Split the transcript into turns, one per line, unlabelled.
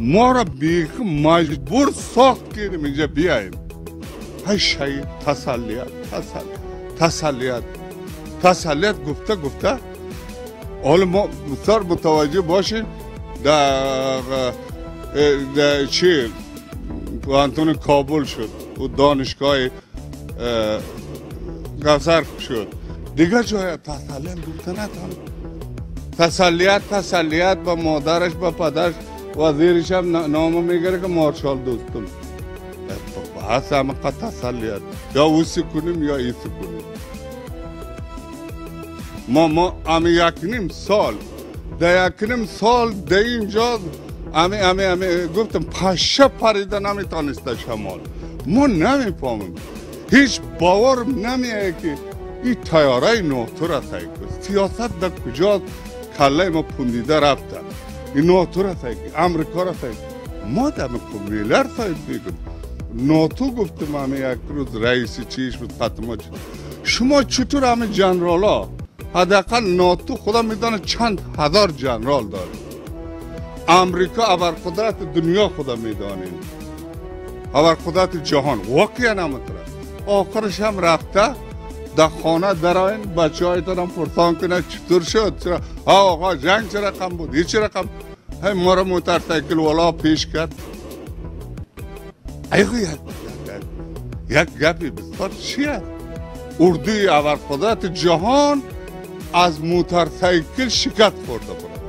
ما بیخ مجبور ساخت کردیم اینجا بیاییم های تسلیت تسلیت تسلیت گفته گفته حالا ما بسیار متوجه باشیم در در چی انتون کابل شد و دانشگاه قصر شد دیگه جای تسلیت گفته نتانم تسلیت تسلیت با مادرش با پدرش وزیرش هم نامه میگره که مارشال دوستم. بحث همه تسلیت. یا او کنیم یا ای کنیم ما ما امی یک نیم سال. در یک نیم سال در اینجا. امی امی امی گفتم پشه پریده نمیتانسته شمال. ما نمی‌فهمیم. هیچ باور نمیه که این تیاره نوتو را سیاست در کجا کله ما پوندیده رفته نوتو را امریکا را ما در میلر سایت بگم ناتو گفتم همه یک روز رئیس چیش بود فتما شما چطور همه ها حداقل ناتو خدا میدانه چند هزار جنرال داره امریکا اول قدرت دنیا خدا میدانه اول قدرت جهان واقعا نمی‌تونه آخرش هم رفته. در خانه درائن بچه های هم پرسان کنه. چطور شد؟ چرا؟ آقا جنگ چه رقم بود؟ هیچ رقم. های ما رو موترسیکل والا پیش کرد. یک یک گپی. بسیار چیه؟ اردوی اول قدرت جهان از موترسیکل شکست خورده بود.